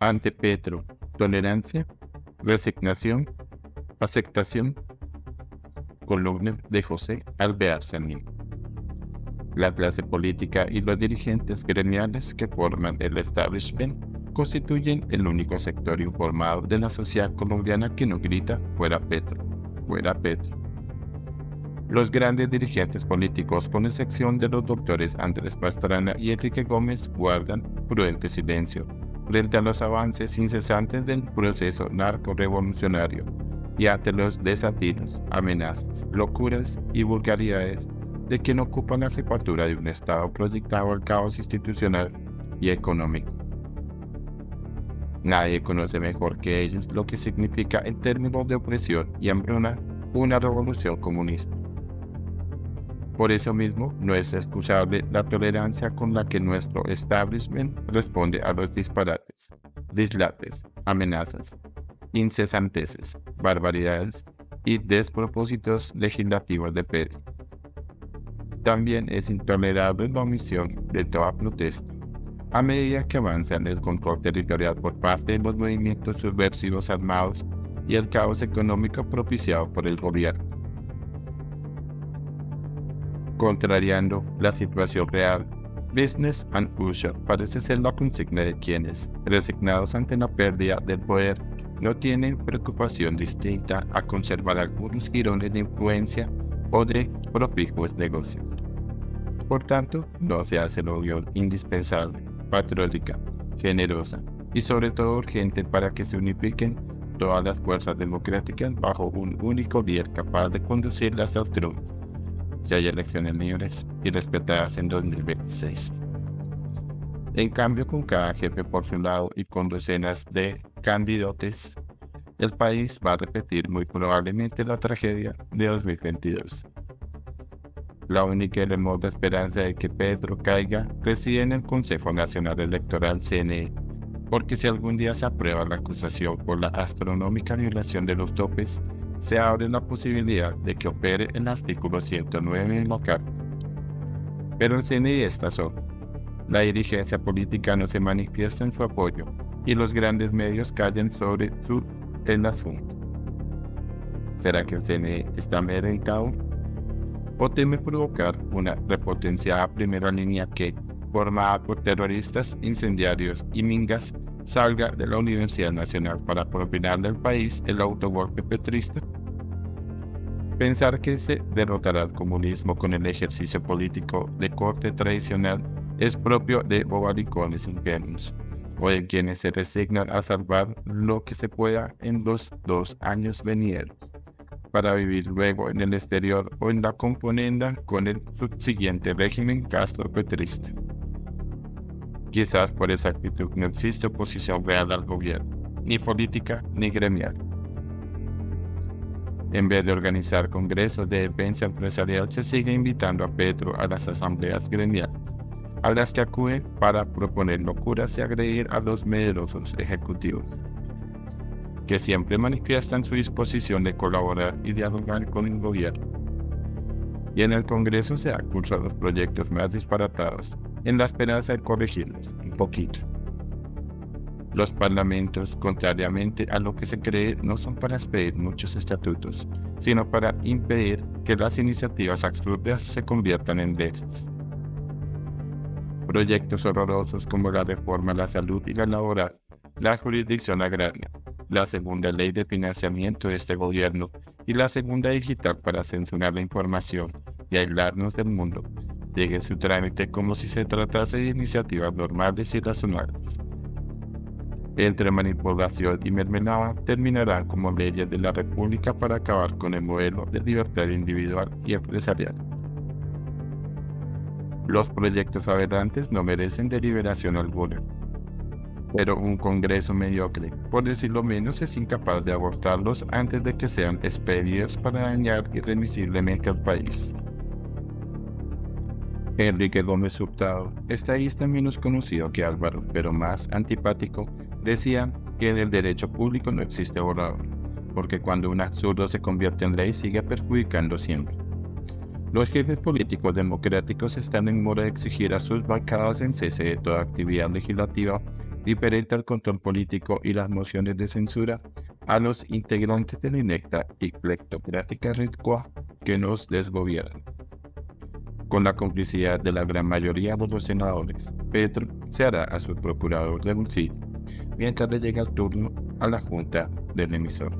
ante Petro, tolerancia, resignación, aceptación. Columna de José Alvear Sanín. La clase política y los dirigentes gremiales que forman el establishment constituyen el único sector informado de la sociedad colombiana que no grita fuera Petro, fuera Petro. Los grandes dirigentes políticos, con excepción de los doctores Andrés Pastrana y Enrique Gómez, guardan prudente silencio frente a los avances incesantes del proceso narco-revolucionario y ante los desatinos, amenazas, locuras y vulgaridades de quien ocupa la jefatura de un Estado proyectado al caos institucional y económico. Nadie conoce mejor que ellos lo que significa en términos de opresión y hambruna una revolución comunista. Por eso mismo, no es excusable la tolerancia con la que nuestro establishment responde a los disparates, dislates, amenazas, incesanteces, barbaridades y despropósitos legislativos de Pedro. También es intolerable la omisión de toda protesta. A medida que avanza en el control territorial por parte de los movimientos subversivos armados y el caos económico propiciado por el gobierno contrariando la situación real. Business and usual parece ser la consigna de quienes, resignados ante la pérdida del poder, no tienen preocupación distinta a conservar algunos girones de influencia o de propicuos negocios. Por tanto, no se hace la unión indispensable, patriótica, generosa y sobre todo urgente para que se unifiquen todas las fuerzas democráticas bajo un único líder capaz de conducirlas al triunfo si hay elecciones libres y respetadas en 2026. En cambio, con cada jefe por su lado y con docenas de candidatos, el país va a repetir muy probablemente la tragedia de 2022. La única y remota esperanza de que Pedro caiga reside en el Consejo Nacional Electoral CNE, porque si algún día se aprueba la acusación por la astronómica violación de los topes, se abre la posibilidad de que opere el artículo 109 en local. Pero el CNI está solo. La dirigencia política no se manifiesta en su apoyo y los grandes medios callan sobre su el asunto. ¿Será que el CNE está amedrentado? ¿O teme provocar una repotenciada primera línea que, formada por terroristas, incendiarios y mingas, salga de la Universidad Nacional para propinarle al país el autogolpe petrista? Pensar que se derrotará el comunismo con el ejercicio político de corte tradicional es propio de bobalicones ingenuos, o de quienes se resignan a salvar lo que se pueda en los dos años venideros, para vivir luego en el exterior o en la componenda con el subsiguiente régimen castro-petrista. Quizás por esa actitud no existe oposición real al gobierno, ni política ni gremial en vez de organizar congresos de defensa empresarial, se sigue invitando a Petro a las asambleas gremiales, a las que acude para proponer locuras y agredir a los medrosos ejecutivos, que siempre manifiestan su disposición de colaborar y dialogar con el gobierno. Y en el Congreso se acusa los proyectos más disparatados, en la esperanza de corregirlos un poquito. Los parlamentos, contrariamente a lo que se cree, no son para expedir muchos estatutos, sino para impedir que las iniciativas absurdas se conviertan en leyes. Proyectos horrorosos como la reforma a la salud y la laboral, la jurisdicción agraria, la segunda ley de financiamiento de este gobierno y la segunda digital para censurar la información y aislarnos del mundo, lleguen su trámite como si se tratase de iniciativas normales y razonables entre manipulación y mermelada terminarán como leyes de la República para acabar con el modelo de libertad individual y empresarial. Los proyectos aberrantes no merecen deliberación alguna, pero un Congreso mediocre, por decirlo menos, es incapaz de abortarlos antes de que sean expedidos para dañar irremisiblemente al país. Enrique Gómez Hurtado, estadista menos conocido que Álvaro, pero más antipático, decía que en el derecho público no existe borrador, porque cuando un absurdo se convierte en ley sigue perjudicando siempre. Los jefes políticos democráticos están en mora de exigir a sus bancadas en cese de toda actividad legislativa diferente al control político y las mociones de censura, a los integrantes de la inecta y cleptocrática red que nos desgobiernan. Con la complicidad de la gran mayoría de los senadores, Petro se hará a su procurador de bolsillo, mientras le llega el turno a la junta del emisor.